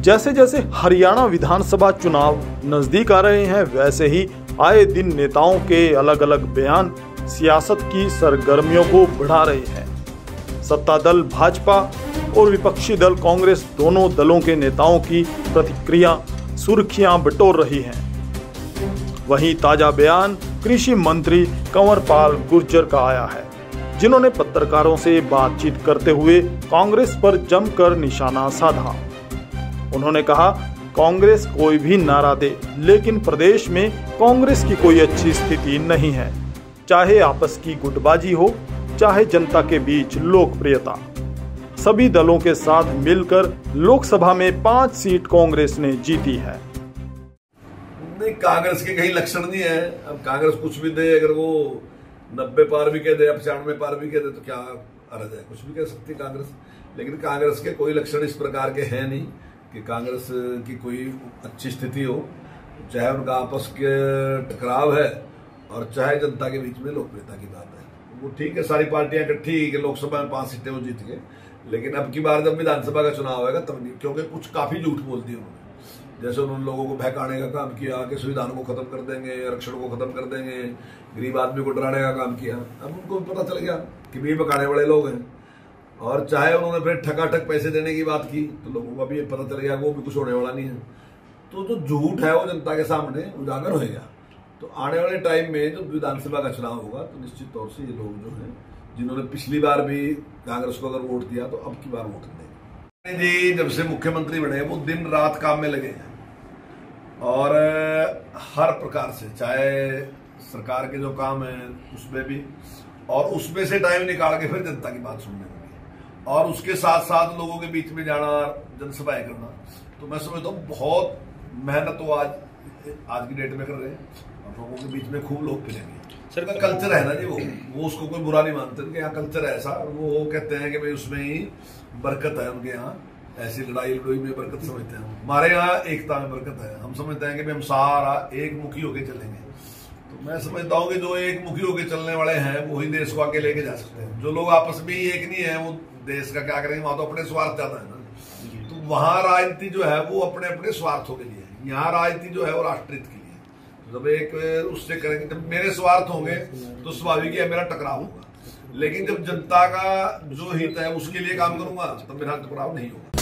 जैसे जैसे हरियाणा विधानसभा चुनाव नज़दीक आ रहे हैं, वैसे ही आए दिन नेताओं के अलग अलग बयान सियासत की सरगर्मियों को बढ़ा रहे हैं। सत्ता दल भाजपा और विपक्षी दल, कांग्रेस दोनों दलों के नेताओं की प्रतिक्रिया सुर्खियाँ बटोर रही हैं। वहीं ताज़ा बयान, कृषि मंत्री कंवरपाल गुर्जर का आया है, जिन्होंने पत्रकारों से बातचीत करते हुए कांग्रेस पर जमकर निशाना साधा। उन्होंने कहा, कांग्रेस कोई भी नारा दे, लेकिन प्रदेश में कांग्रेस की कोई अच्छी स्थिति नहीं है। चाहे आपस की गुटबाजी हो, चाहे जनता के बीच लोकप्रियता। सभी दलों के साथ मिलकर लोकसभा में पाँच सीट कांग्रेस ने जीती है। नहीं, कांग्रेस के कहीं लक्षण नहीं है। अब कांग्रेस कुछ भी दे, अगर वो नब्बे पार भी कह दे पचानवे पार भी कह दे तो क्या अर्ज़ है? कुछ भी कह सकती कांग्रेस। लेकिन कांग्रेस के कोई लक्षण इस प्रकार के हैं नहीं। कि कांग्रेस की कोई अच्छी स्थिति हो, चाहे उनका आपस के टकराव है और चाहे जनता के बीच में लोकप्रियता की बात है। वो ठीक है, सारी पार्टियाँ इकट्ठी कि लोकसभा में पाँच सीटें वो जीत गए, लेकिन अब की बार जब विधानसभा का चुनाव होगा तब नहीं, क्योंकि कुछ काफ़ी झूठ बोल दिए उन्होंने। जैसे उन्होंने लोगों को बहकाने का काम किया, कि संविधान को खत्म कर देंगे, आरक्षण को खत्म कर देंगे, गरीब आदमी को डराने का काम किया। अब उनको पता चल गया कि भी बकाने वाले लोग हैं। और चाहे उन्होंने फिर ठकाठक पैसे देने की बात की तो लोगों को भी पता चल गया वो भी कुछ होने वाला नहीं है। तो जो झूठ है वो जनता के सामने उजागर होएगा। तो आने वाले टाइम में जब विधानसभा का चुनाव होगा तो निश्चित तौर से ये लोग जो है, जिन्होंने पिछली बार भी कांग्रेस को अगर वोट दिया तो अब की बार वोट देंगे। जी जब से मुख्यमंत्री बने, वो दिन रात काम में लगे हैं। और, हर प्रकार से, चाहे सरकार के जो काम है, उसमें भी, और उसमें से टाइम निकाल के फिर जनता की बात सुनने और उसके साथ साथ लोगों के बीच में जाना जनसभाएँ करना। तो मैं समझता हूँ बहुत मेहनत तो आज आज की डेट में कर रहे हैं और लोगों के बीच में खूब लोग मिलेंगे। सर का कल्चर है ना जी वो? वो उसको कोई बुरा नहीं मानते, उनके यहाँ कल्चर है ऐसा। वो कहते हैं कि भाई उसमें ही बरकत है उनके यहाँ। ऐसी लड़ाई लड़ोई में बरकत समझते हैं हमारे यहाँ एकता में बरकत है। हम समझते हैं कि भाई हम सारा एक मुखी होके चलेंगे। तो मैं समझता हूँ कि जो एक मुखी होके चलने वाले हैं वही देश को आगे लेके जा सकते हैं। जो लोग आपस में ही एक नहीं है, वो देश का क्या करेंगे? वहाँ तो अपने स्वार्थ ज़्यादा है ना। तो वहाँ राजनीति जो है, वो अपने अपने स्वार्थों के लिए यहाँ राजनीति जो है, वो राष्ट्रहित के लिए तो जब एक, उससे करेंगे, जब मेरे स्वार्थ होंगे तो स्वाभाविक है, मेरा टकराव होगा। लेकिन जब जनता का जो हित है, उसके लिए काम करूँगा, तब मेरा टकराव नहीं होगा।